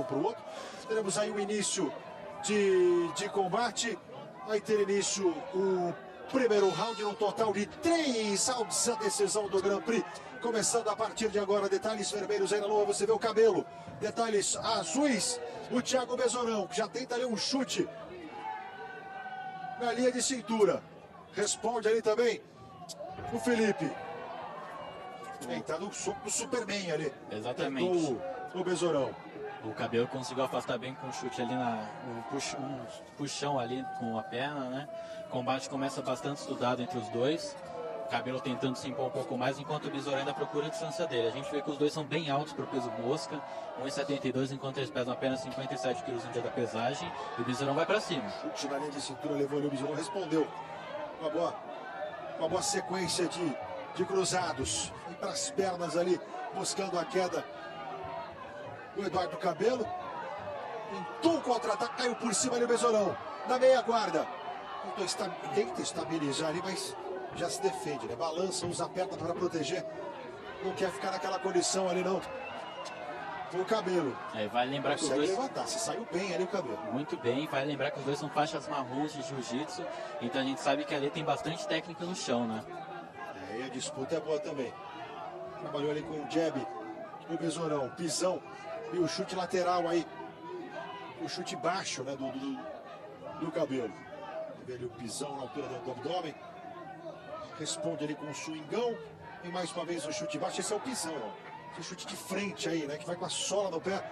um para o outro. Teremos aí o início de, de combate. Vai ter início o primeiro round, no total de três rounds, a decisão do Grand Prix. Começando a partir de agora, detalhes vermelhos aí na lua, você vê o cabelo. Detalhes azuis, o Thiago Besorão, que já tenta ali um chute na linha de cintura. Responde ali também o Felipe. Tá no soco do Superman ali. Exatamente. O, o Besourão. O cabelo conseguiu afastar bem com o chute ali na. Um, um puxão ali com a perna, né? O combate começa bastante estudado entre os dois. O cabelo tentando se impor um pouco mais, enquanto o Besouro ainda procura a distância dele. A gente vê que os dois são bem altos para o peso mosca, 1,72 enquanto eles pesam apenas 57 quilos no dia da pesagem. E o Besourão vai para cima. Chute na linha de cintura, levou ali o Besourão, respondeu. Uma boa, uma boa sequência de de cruzados. E para as pernas ali, buscando a queda. O Eduardo Cabelo. Tentou o contra-ataque, caiu por cima ali o Besourão. Na meia guarda. Tenta estabilizar ali, mas já se defende, né? Balança, usa a perna para proteger. Não quer ficar naquela condição ali, não. O cabelo. É, vai lembrar Consegue que os dois. levantar, se saiu bem ali o cabelo. Muito bem, vai lembrar que os dois são faixas marrons de jiu-jitsu. Então a gente sabe que ali tem bastante técnica no chão, né? Aí a disputa é boa também. Trabalhou ali com o jab, o besourão, pisão e o chute lateral aí. O chute baixo né, do, do, do cabelo. Ali o pisão na altura do, abdômen. Responde ali com o swingão. E mais uma vez o chute baixo. Esse é o pisão, ó. Esse chute de frente aí, né? Que vai com a sola do pé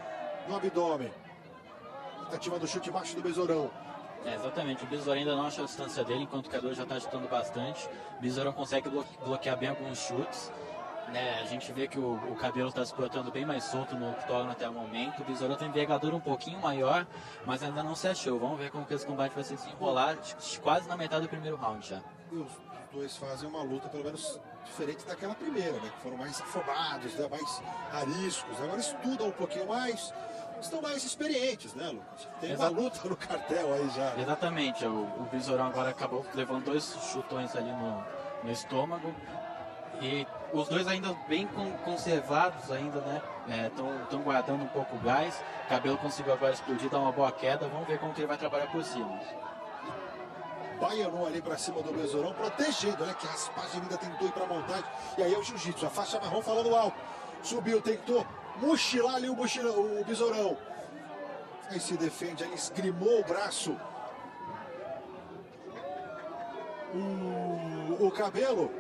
no abdômen. Tentativa do chute baixo do besourão. É, exatamente, o Besouro ainda não achou a distância dele, enquanto o Cador já está agitando bastante. O Besouro consegue bloquear bem alguns chutes. Né, a gente vê que o, o cabelo está se portando bem mais solto no octógono até o momento. O Besouro tem envergadura um pouquinho maior, mas ainda não se achou. Vamos ver como que esse combate vai se desenrolar, quase na metade do primeiro round já. E os dois fazem uma luta, pelo menos diferente daquela primeira, né? Que foram mais afobados, né? mais ariscos. Agora estudam um pouquinho mais, estão mais experientes, né, Lucas? Tem uma luta no cartel aí já. Né? Exatamente. O, o Besourão agora acabou levando dois chutões ali no, no estômago. E os dois ainda bem conservados ainda, né? Estão é, guardando um pouco o gás. Cabelo conseguiu agora explodir, dar uma boa queda. Vamos ver como que ele vai trabalhar por cima. Baianou ali para cima do Besourão, protegendo, né? Que a raspagem ainda tentou ir para montagem. E aí é o jiu-jitsu, a faixa marrom falando alto. Subiu, tentou mochilar ali o, mochila, o besourão. Aí se defende, aí esgrimou o braço. O, o cabelo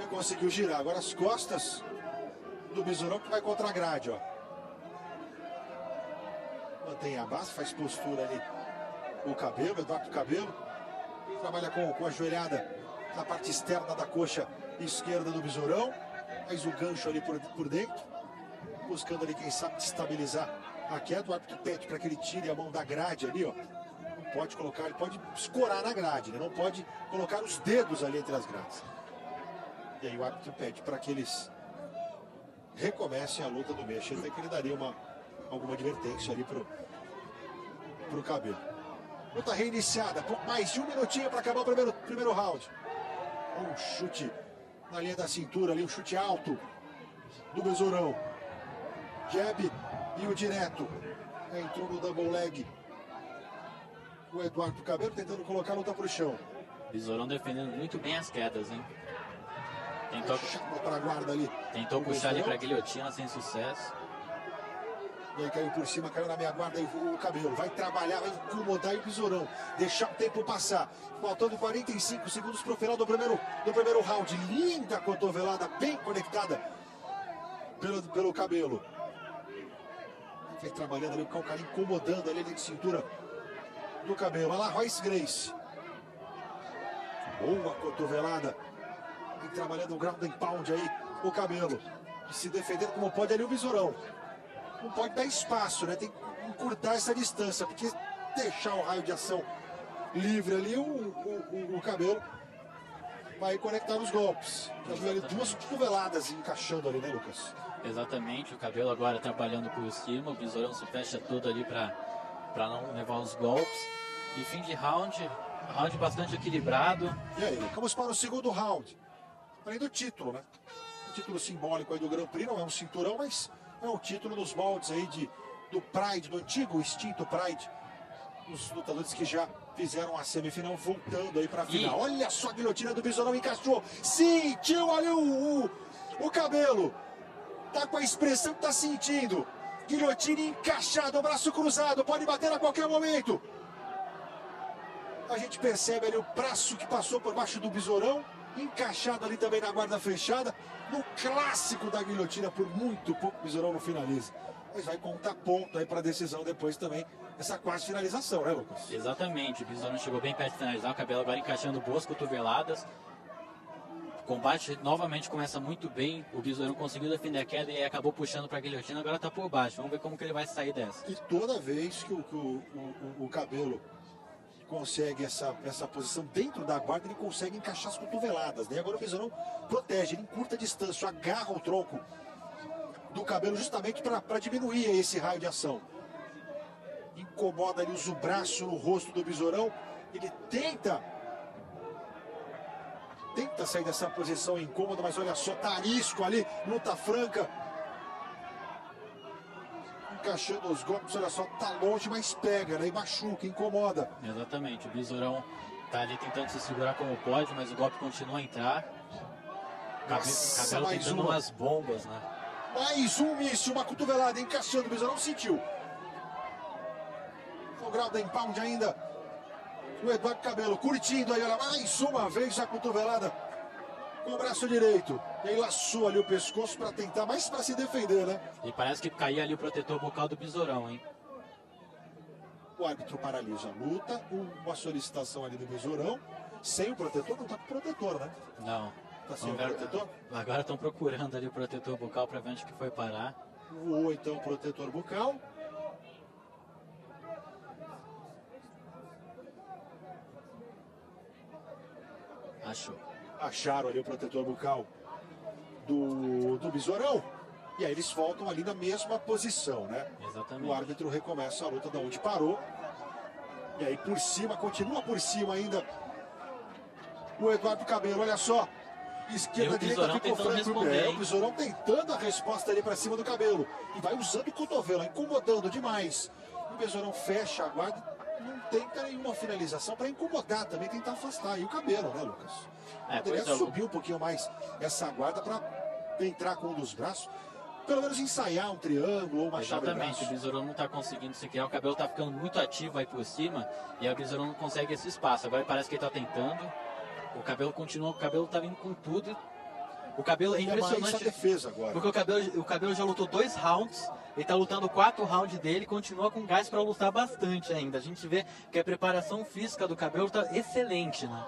e conseguiu girar. Agora as costas do besourão que vai contra a grade, ó. Mantém a base, faz postura ali. O cabelo, Eduardo Cabelo. Trabalha com, com a joelhada na parte externa da coxa esquerda do besourão. Faz o gancho ali por, por dentro buscando ali, quem sabe, estabilizar a queda. O árbitro pede para que ele tire a mão da grade ali, ó. Não pode colocar, ele pode escorar na grade, né? não pode colocar os dedos ali entre as grades. E aí o árbitro pede para que eles recomecem a luta do. Achei até que ele daria uma, alguma advertência ali pro, pro cabelo. Luta reiniciada, mais de um minutinho para acabar o primeiro, primeiro round. Um chute na linha da cintura ali, um chute alto do Besourão jab e o direto. Entrou no double leg. O Eduardo Cabelo tentando colocar a luta pro chão. Besourão defendendo muito bem as quedas, hein? Tentou, pra guarda ali. Tentou puxar ali pra guilhotina sem sucesso. E aí caiu por cima, caiu na minha guarda e o cabelo. Vai trabalhar, vai incomodar o besourão. Deixar o tempo passar. Faltando 45 segundos pro final do primeiro, do primeiro round. Linda cotovelada, bem conectada pelo, pelo cabelo. Vem trabalhando ali o calcanhar, incomodando ali de cintura do cabelo. Olha lá, Royce Grace. Boa cotovelada. Vem trabalhando o ground and pound aí, o cabelo. E se defendendo como pode ali o visorão. Não pode dar espaço, né? Tem que encurtar essa distância, porque deixar o raio de ação livre ali, o, o, o, o cabelo vai conectar os golpes. Já viu ali duas cotoveladas encaixando ali, né, Lucas? Exatamente, o cabelo agora trabalhando por cima, o besourão se fecha todo ali para não levar os golpes. E fim de round, round bastante equilibrado. E aí, vamos para o segundo round. Além do título, né? O título simbólico aí do Grand Prix, não é um cinturão, mas é um título nos moldes aí de do Pride, do antigo extinto Pride. Os lutadores que já fizeram a semifinal voltando aí pra final. E- Olha só a guilhotina do Bisorão encaixou. Sentiu ali o, o, o cabelo. Tá com a expressão que tá sentindo. Guilhotina encaixada, o braço cruzado, pode bater a qualquer momento. A gente percebe ali o braço que passou por baixo do besourão, encaixado ali também na guarda fechada. No clássico da guilhotina, por muito pouco o não finaliza. Mas vai contar ponto aí para decisão depois também, essa quase finalização, né, Lucas? Exatamente, o Besourão chegou bem perto de finalizar, o cabelo agora encaixando boas cotoveladas. O combate novamente começa muito bem, o Besourão conseguiu defender a queda e acabou puxando para a guilhotina, agora tá por baixo. Vamos ver como que ele vai sair dessa. E toda vez que o, que o- o- o cabelo consegue essa, essa posição dentro da guarda, ele consegue encaixar as cotoveladas. Né? Agora o Besourão protege, ele encurta a distância, agarra o tronco do cabelo justamente para diminuir esse raio de ação. Incomoda ali, usa o braço no rosto do Besourão. Ele tenta. Tenta sair dessa posição incômoda, mas olha só, Tarisco ali, luta franca encaixando os golpes, olha só, tá longe, mas pega, né? E machuca, incomoda. Exatamente, o Besourão tá ali tentando se segurar como pode, mas o golpe continua a entrar. Nossa, cabelo mais tentando uma. umas bombas, né? Mais um míssil, uma cotovelada, encaixando, o Besourão sentiu. O grau da impound ainda. O Eduardo Cabelo curtindo aí, olha, mais uma vez a cotovelada com o braço direito. E aí laçou ali o pescoço para tentar, mais para se defender, né? E parece que caía ali o protetor bucal do Besourão, hein? O árbitro paralisa a luta, uma solicitação ali do Besourão. Sem o protetor, não tá com protetor, né? Não. Tá sem o Agora- protetor? Agora estão procurando ali o protetor bucal para ver onde que foi parar. Voou então o protetor bucal. Achou. Acharam ali o protetor bucal do, do besourão. E aí eles voltam ali na mesma posição, né? Exatamente. O árbitro recomeça a luta da onde parou. E aí por cima, continua por cima ainda o Eduardo Cabelo, olha só. Esquerda, o direita, ficou tentando franco. É, o? Besourão tentando a resposta ali pra cima do cabelo. E vai usando o cotovelo, incomodando demais. O Besourão fecha a guarda. Não tenta nenhuma finalização pra incomodar também, tentar afastar. E o cabelo, né, Lucas? É, Poderia é, subir um pouquinho mais essa guarda pra entrar com um dos braços. Pelo menos ensaiar um triângulo ou uma chave Exatamente, o braço. Besourão não está conseguindo se criar, o cabelo está ficando muito ativo aí por cima e o Besourão não consegue esse espaço. Agora parece que ele está tentando. O cabelo continua, o cabelo tá vindo com tudo. O cabelo é É impressionante. defesa agora. Porque o cabelo, o cabelo já lutou dois rounds, ele tá lutando quatro rounds dele, continua com gás para lutar bastante ainda. A gente vê que a preparação física do cabelo tá excelente, né?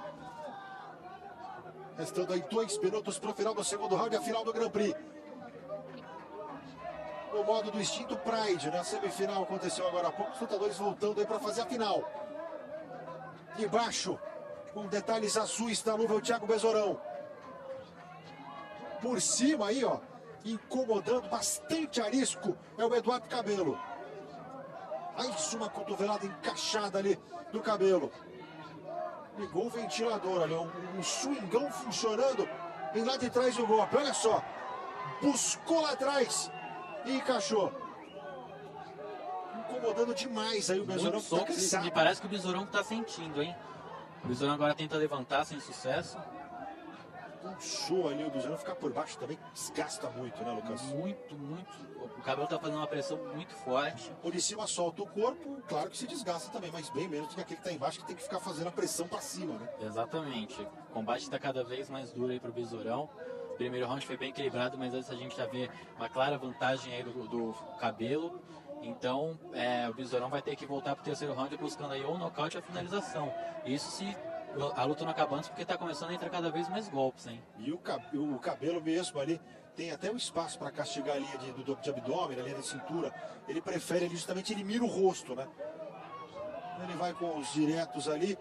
Restando aí dois minutos para o final do segundo round, a final do Grand Prix. No modo do instinto Pride, na semifinal aconteceu agora há pouco, os lutadores voltando aí para fazer a final. De baixo, com detalhes azuis da luva, o Thiago Besourão. Por cima aí, ó, incomodando bastante arisco, é o Eduardo Cabelo. Mais uma cotovelada encaixada ali do cabelo. Ligou o ventilador ali, um, um swingão funcionando. E lá de trás o golpe, olha só. Buscou lá atrás e encaixou. Incomodando demais aí o Besourão. Tá me parece que o Besourão tá sentindo, hein? O Besourão agora tenta levantar sem sucesso. Puxou ali o Besourão, ficar por baixo também desgasta muito, né, Lucas? Muito, muito. O cabelo tá fazendo uma pressão muito forte. O de cima solta o corpo, claro que se desgasta também, mas bem menos do que aquele que tá embaixo que tem que ficar fazendo a pressão para cima, né? Exatamente. O combate está cada vez mais duro aí pro Besourão. O primeiro round foi bem equilibrado, mas antes a gente já vê uma clara vantagem aí do, do cabelo. Então, é, o Besourão vai ter que voltar pro terceiro round buscando aí ou o nocaute ou a finalização. Isso se a luta não acabar antes, porque tá começando a entrar cada vez mais golpes, hein? E o, cab- o cabelo mesmo ali tem até um espaço para castigar a linha de, do, de abdômen, a linha da cintura. Ele prefere ele justamente, ele mira o rosto, né? Ele vai com os diretos ali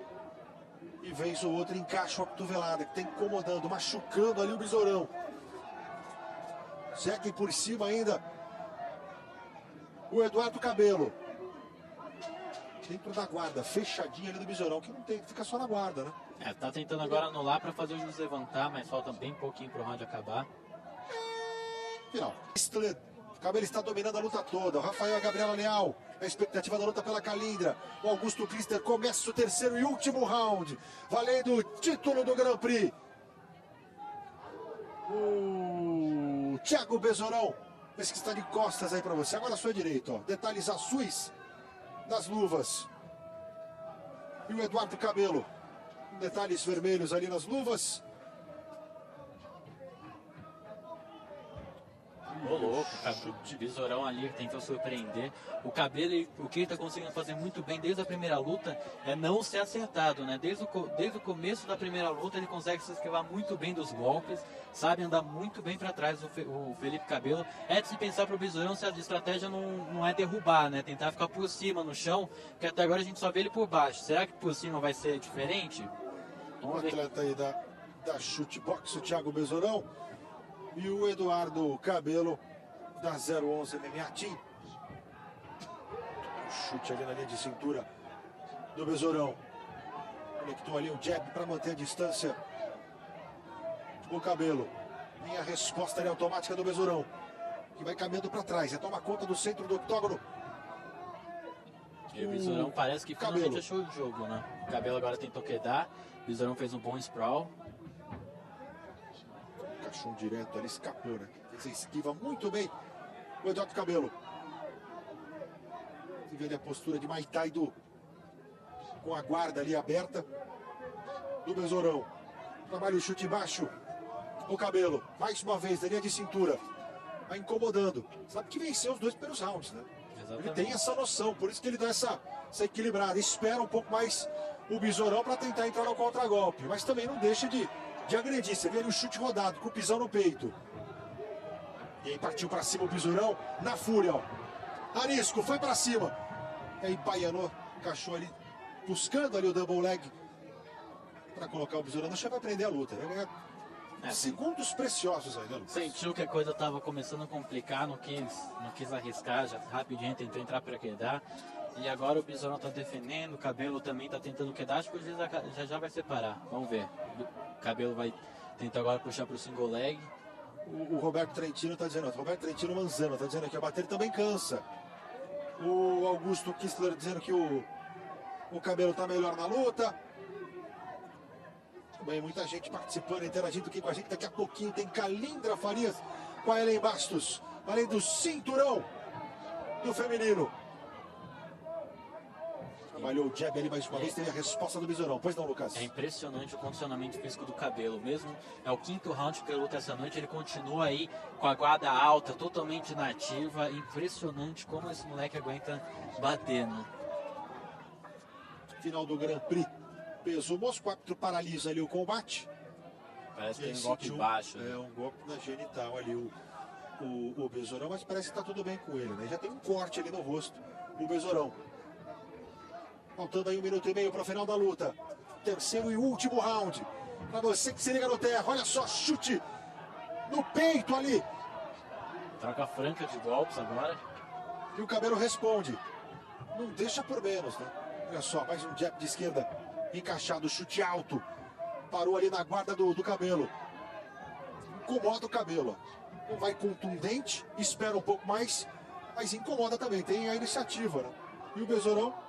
e vez ou outra encaixa uma cotovelada que tá incomodando, machucando ali o besourão. Segue por cima ainda o Eduardo Cabelo. Dentro da guarda, fechadinha ali do besourão, que não tem que ficar só na guarda, né? É, tá tentando agora anular para fazer o juiz levantar, mas falta bem pouquinho pro round acabar. Final. Stler Cabelo está dominando a luta toda. O Rafael e a Gabriela Leal. A expectativa da luta pela Calindra. O Augusto Christer começa o terceiro e último round. Valendo o título do Grand Prix. O Thiago Besorão. Esse que está de costas aí para você. Agora à sua direita, ó. Detalhes azuis das luvas. E o Eduardo Cabelo. Detalhes vermelhos ali nas luvas. Louco, o Besourão ali tentou surpreender. O cabelo, o que ele está conseguindo fazer muito bem desde a primeira luta é não ser acertado, né? Desde o, desde o começo da primeira luta ele consegue se esquivar muito bem dos golpes, sabe andar muito bem para trás o, o, Felipe Cabelo. É de se pensar para o Besourão se a estratégia não, não é derrubar, né? Tentar ficar por cima no chão, porque até agora a gente só vê ele por baixo. Será que por cima vai ser diferente? Vamos o atleta aí da, da chute box, o Thiago Besourão e o Eduardo Cabelo da 011 MMA Team. chute ali na linha de cintura do Besourão. Conectou ali o jab para manter a distância. O Cabelo. E a resposta ali automática do Besourão. Que vai caminhando para trás. E toma conta do centro do octógono. E o Besourão parece que finalmente Cabelo. achou o jogo, né? O Cabelo agora tentou quedar. O Besourão fez um bom sprawl achou um direto ali, escapou, né? Você esquiva muito bem o Eduardo Cabelo. Você vê ali a postura de Maitai do com a guarda ali aberta do Besourão. Trabalha o chute baixo. O cabelo, mais uma vez, da linha de cintura. Vai incomodando. Sabe que venceu os dois primeiros rounds, né? Exatamente. Ele tem essa noção, por isso que ele dá essa, essa equilibrada. Espera um pouco mais o Besourão para tentar entrar no contragolpe. Mas também não deixa de de agredir. Você vê ali o chute rodado, com o pisão no peito. E aí partiu para cima o Bisurão, na fúria, ó. Arisco, foi para cima. E aí Baiano cachou ali, buscando ali o double leg. Para colocar o Bisurão. Não vai prender a luta. Ganhar é. segundos preciosos aí, né, Lucas? Sentiu que a coisa estava começando a complicar, não quis, não quis arriscar, já rapidinho tentou entrar para quedar. E agora o Bisurão está defendendo, o cabelo também está tentando quedar, acho que o juiz já, já vai separar. Vamos ver. Cabelo vai tentar agora puxar para o single leg. O, o Roberto Trentino está dizendo, Roberto Trentino Manzano está dizendo que a bater também cansa. O Augusto Kistler dizendo que o, o cabelo está melhor na luta. Também muita gente participando, interagindo aqui com a gente. Daqui a pouquinho tem Calindra Farias com a Ellen Bastos, além do cinturão do feminino. Trabalhou o jab ali mais uma vez, teve a resposta do Besourão. Pois não, Lucas? É impressionante o condicionamento físico do cabelo. Mesmo é o quinto round que ele luta essa noite, ele continua aí com a guarda alta, totalmente nativa. Impressionante como esse moleque aguenta bater, né? Final do Grand Prix. Peso árbitro paralisa ali o combate. Parece que tem um golpe baixo. Né? É, um golpe na genital ali o, o, o Besourão, mas parece que tá tudo bem com ele, né? Já tem um corte ali no rosto, o Besourão. Faltando aí um minuto e meio para o final da luta. Terceiro e último round. Para você que se liga no terra. Olha só, chute no peito ali. Troca franca de golpes agora. E o Cabelo responde. Não deixa por menos, né? Olha só, mais um jab de esquerda. Encaixado, chute alto. Parou ali na guarda do, do Cabelo. Incomoda o Cabelo. Não vai contundente, espera um pouco mais, mas incomoda também. Tem a iniciativa, né? E o Besourão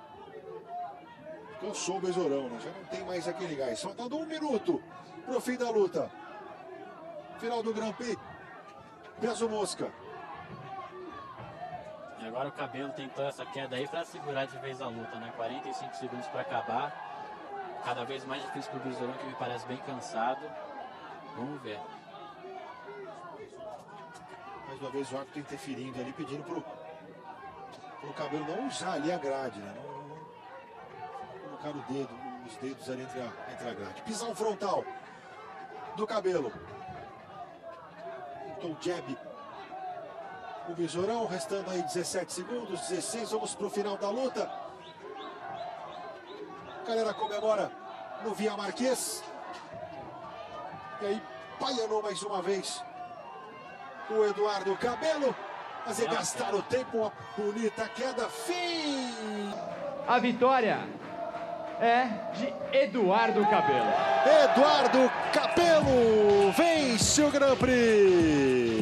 Cansou o Besourão, né? Já não tem mais aquele gás. Faltando um minuto pro fim da luta. Final do Grand Prix. Peso mosca. E agora o cabelo tentou essa queda aí para segurar de vez a luta, né? 45 segundos para acabar. Cada vez mais difícil pro Besourão, que me parece bem cansado. Vamos ver. Mais uma vez o árbitro interferindo ali, pedindo pro, pro cabelo não usar ali a grade, né? Não colocar o dedo, os dedos ali entre a, entre a grade. Pisão frontal do cabelo. Então, jab. O Besourão, restando aí 17 segundos, 16. Vamos para o final da luta. A galera comemora no Via Marquês. E aí, paianou mais uma vez o Eduardo Cabelo. Mas é gastar o tempo, uma bonita queda. Fim! A vitória é de Eduardo Cabelo. Eduardo Cabelo vence o Grand Prix.